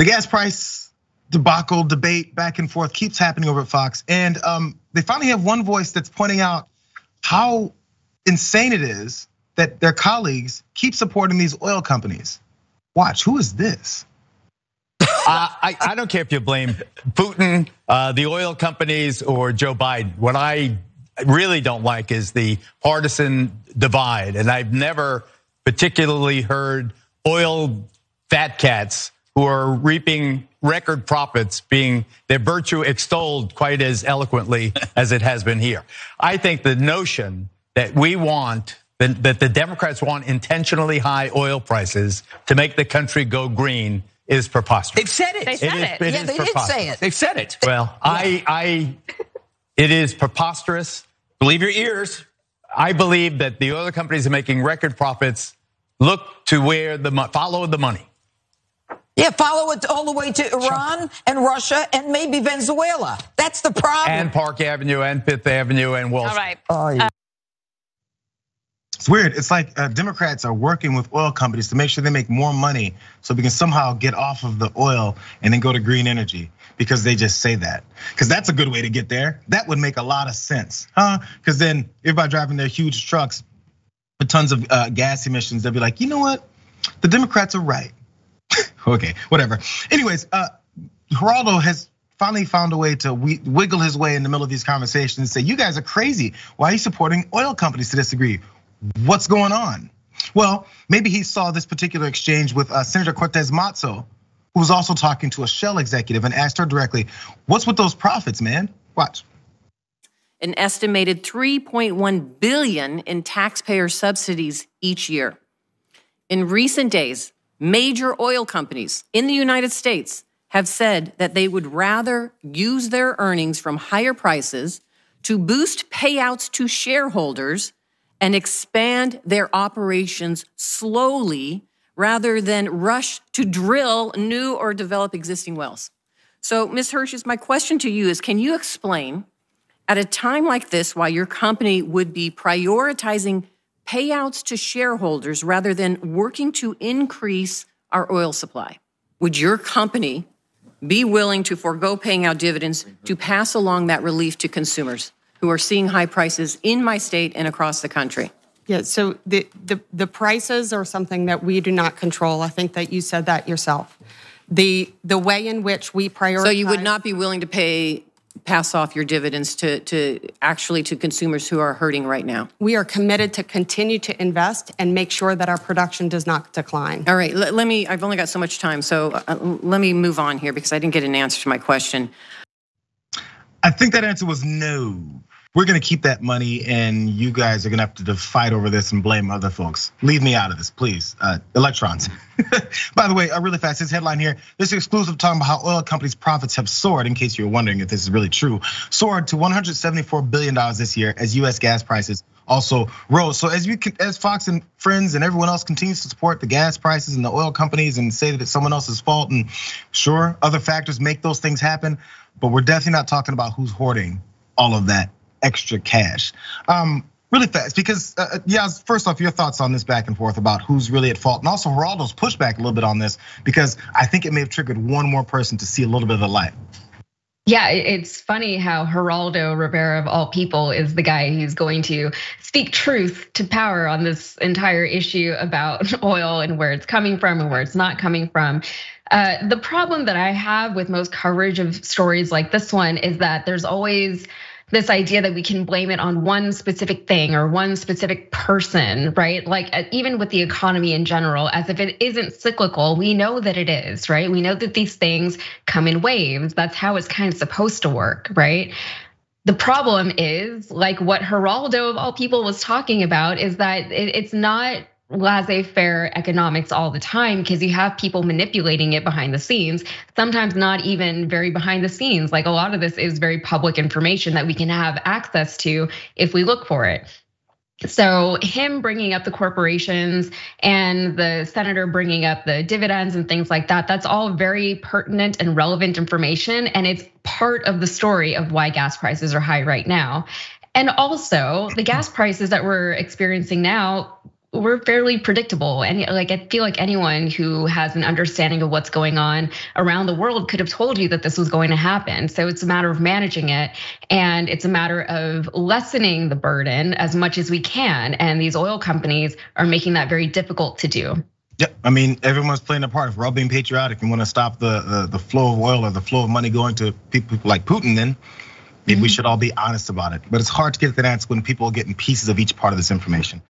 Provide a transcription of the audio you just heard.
The gas price debacle debate back and forth keeps happening over at Fox, and um, they finally have one voice that's pointing out how insane it is that their colleagues keep supporting these oil companies. Watch, who is this? I, I, don't care if you blame Putin, uh, the oil companies, or Joe Biden. What I really don't like is the partisan divide. And I've never particularly heard oil fat cats who are reaping record profits being their virtue extolled quite as eloquently as it has been here. I think the notion that we want that the Democrats want intentionally high oil prices to make the country go green is preposterous. They've said it. They said it. it. it yeah, they did say it. They've said it. Well, yeah. I, I, it is preposterous. Believe your ears. I believe that the oil companies are making record profits. Look to where the follow the money. Yeah, follow it all the way to Iran sure. and Russia and maybe Venezuela. That's the problem. And Park Avenue and Fifth Avenue and Wall Street. All right. Uh, it's weird. It's like uh, Democrats are working with oil companies to make sure they make more money so we can somehow get off of the oil and then go to green energy because they just say that. Because that's a good way to get there. That would make a lot of sense, huh? Because then everybody driving their huge trucks with tons of uh, gas emissions, they'll be like, you know what? The Democrats are right. Okay, whatever. Anyways, uh, Geraldo has finally found a way to wiggle his way in the middle of these conversations and say, you guys are crazy. Why are you supporting oil companies to this degree? what's going on? Well, maybe he saw this particular exchange with uh, Senator Cortez Masto, who was also talking to a Shell executive and asked her directly, What's with those profits, man? Watch. An estimated 3.1 billion in taxpayer subsidies each year. In recent days, major oil companies in the United States have said that they would rather use their earnings from higher prices to boost payouts to shareholders and expand their operations slowly rather than rush to drill new or develop existing wells. So, Ms. Hersh's, my question to you is can you explain at a time like this why your company would be prioritizing payouts to shareholders rather than working to increase our oil supply? Would your company be willing to forego paying out dividends to pass along that relief to consumers? who are seeing high prices in my state and across the country? Yeah, so the, the, the prices are something that we do not control. I think that you said that yourself. The the way in which we prioritize. So you would not be willing to pay pass off your dividends to, to actually to consumers who are hurting right now? We are committed to continue to invest and make sure that our production does not decline. All right, let, let me, I've only got so much time, so uh, let me move on here because I didn't get an answer to my question. I think that answer was no we're gonna keep that money and you guys are gonna have to fight over this and blame other folks. Leave me out of this, please. Uh, electrons. By the way, uh, really fast, this headline here, this exclusive talking about how oil companies' profits have soared, in case you're wondering if this is really true, soared to $174 billion this year as US gas prices also rose. So as you as Fox and friends and everyone else continues to support the gas prices and the oil companies and say that it's someone else's fault, and sure, other factors make those things happen, but we're definitely not talking about who's hoarding all of that extra cash. Um, really fast, because uh, uh, yeah, first off, your thoughts on this back and forth about who's really at fault, and also Geraldo's pushback a little bit on this, because I think it may have triggered one more person to see a little bit of the light. Yeah, it's funny how Geraldo Rivera, of all people, is the guy who's going to speak truth to power on this entire issue about oil and where it's coming from and where it's not coming from. Uh, the problem that I have with most coverage of stories like this one is that there's always this idea that we can blame it on one specific thing or one specific person, right? Like uh, even with the economy in general, as if it isn't cyclical, we know that it is, right? We know that these things come in waves. That's how it's kind of supposed to work, right? The problem is, like what Geraldo of all people was talking about, is that it's not laissez faire economics all the time because you have people manipulating it behind the scenes, sometimes not even very behind the scenes. Like a lot of this is very public information that we can have access to if we look for it. So, him bringing up the corporations and the senator bringing up the dividends and things like that, that's all very pertinent and relevant information. And it's part of the story of why gas prices are high right now. And also, the gas prices that we're experiencing now we're fairly predictable. And like, I feel like anyone who has an understanding of what's going on around the world could have told you that this was going to happen. So it's a matter of managing it. And it's a matter of lessening the burden as much as we can. And these oil companies are making that very difficult to do. Yeah, I mean, everyone's playing a part. If we're all being patriotic and want to stop the, the, the flow of oil or the flow of money going to people like Putin, then maybe we mm-hmm. should all be honest about it. But it's hard to get that answer when people are getting pieces of each part of this information.